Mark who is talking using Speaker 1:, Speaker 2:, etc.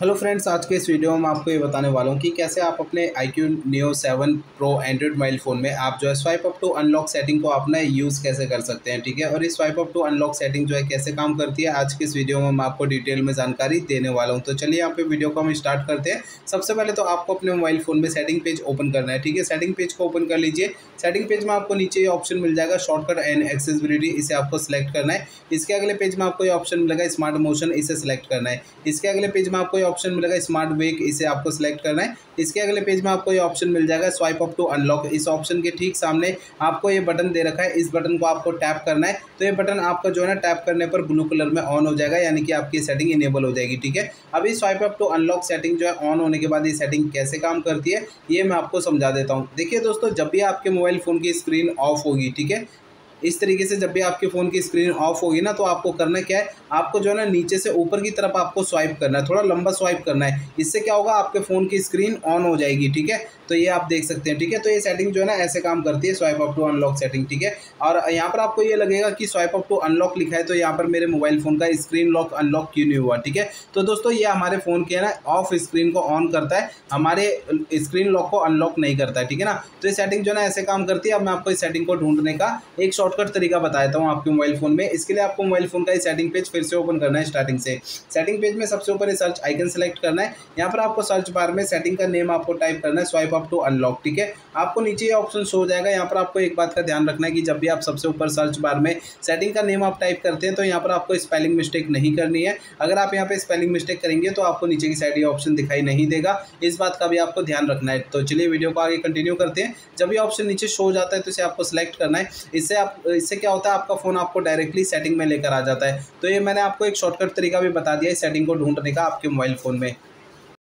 Speaker 1: Hello friends आज के इस वीडियो में आपको ये बताने वाला हूँ कि कैसे आप अपने I Q neo seven pro android mobile phone में आप जो है swipe up to unlock setting को अपना यूज़ कैसे कर सकते हैं, ठीक है? और इस swipe up to unlock setting जो है कैसे काम करती है, आज के इस वीडियो में मैं आपको डिटेल में जानकारी देने वाला हूँ। तो चलिए यहाँ पे वीडियो को हम स्टार्ट करते हैं। सबसे पहले तो आपको अपने मोबाइल फ़ोन में सेटिंग पेज ओपन करना है, ठीक है? सेटिंग पेज को ओपन कर लीजिए। सेटिंग पेज में आपको नीचे ये ऑप्शन मिल जाएगा शॉर्टकट एंड एक्सेसिबिलिटी इसे आपको सेलेक्ट करना है। इसके अगले पेज में आपको ये ऑप्शन मिलेगा स्मार्ट मोशन इसे सिलेक्ट करना है। इसके अगले पेज में आपको ऑप्शन मिलेगा स्मार्ट वेक इसे आपको सिलेक्ट करना है। इसके अगले पेज में आपको ये ऑप्शन मिल जाएगा स्वाइप अप टू अनलॉक इस ऑप्शन के ठीक सामने आपको ये बटन दे रखा है। इस बटन को आपको टैप करना है। तो ये बटन आपका जो है ना टैप करने पर ब्लू कलर में ऑन हो जाएगा, यानी कि आपकी सेटिंग इनेबल हो जाएगी, ठीक है? अभी swipe up to unlock setting जो है ऑन होने के बाद ये सेटिंग कैसे काम करती है, ये मैं आपको समझा देता हूँ। देखिए दोस्तों, जब भी आपके मोबाइल फ़ोन की स्क्रीन ऑफ़ होगी, ठीक है इस तरीके से जब भी आपके फ़ोन की स्क्रीन ऑफ़ होगी ना तो आपको करना क्या है, आपको जो है ना, नीचे से ऊपर की तरफ़ आपको स्वाइप करना है, थोड़ा लंबा स्वाइप करना है। इससे क्या होगा, आपके फ़ोन की स्क्रीन ऑन हो जाएगी, ठीक है? तो ये आप देख सकते हैं, ठीक है? तो ये सेटिंग जो है ना, ऐसे काम करती है, swipe up to unlock setting, ठीक है? और यहाँ पर आपको ये लगेगा कि स्वाइप अप टू अनलॉक लिखा है तो यहाँ पर मेरे मोबाइल फ़ोन का स्क्रीन लॉक अनलॉक क्यों नहीं हुआ, ठीक है? तो दोस्तों, ये हमारे फ़ोन के ना, ऑफ़ स्क्रीन को ऑन करता है, हमारे स्क्रीन लॉक को अनलॉक नहीं करता है, ठीक है ना? तो ये सेटिंग जो है ना, ऐसे काम करती है। अब मैं आपको इस सेटिंग को ढूँढने का एक शॉर्टकट तरीका बता देता हूँ आपके मोबाइल फ़ोन में। इसके लिए आपको मोबाइल फ़ोन का ही सेटिंग पेज फिर से ओपन करना है स्टार्टिंग से। सेटिंग पेज में सबसे ऊपर सर्च आइकन सेलेक्ट करना है। यहाँ पर आपको सर्च बार में सेटिंग का नेम आपको टाइप करना है स्वाइप अप टू अनलॉक ठीक है? आपको नीचे ये ऑप्शन शो हो जाएगा। यहाँ पर आपको एक बात का ध्यान रखना है कि जब भी आप सबसे ऊपर सर्च बार में सेटिंग का नेम आप टाइप करते हैं तो यहाँ पर आपको स्पेलिंग मिस्टेक नहीं करनी है। अगर आप यहाँ पे स्पेलिंग मिस्टेक करेंगे तो आपको नीचे की साइड ये ऑप्शन दिखाई नहीं देगा। इस बात का भी आपको ध्यान रखना है। तो चलिए वीडियो को आगे कंटिन्यू करते हैं। जब ये ऑप्शन नीचे शो हो जाता है तो इसे आपको सिलेक्ट करना है। इससे आप इससे क्या होता है, आपका फ़ोन आपको डायरेक्टली सेटिंग में लेकर आ जाता है। तो ये मैंने आपको एक शॉर्टकट तरीका भी बता दिया है सेटिंग को ढूँढने का आपके मोबाइल फ़ोन में।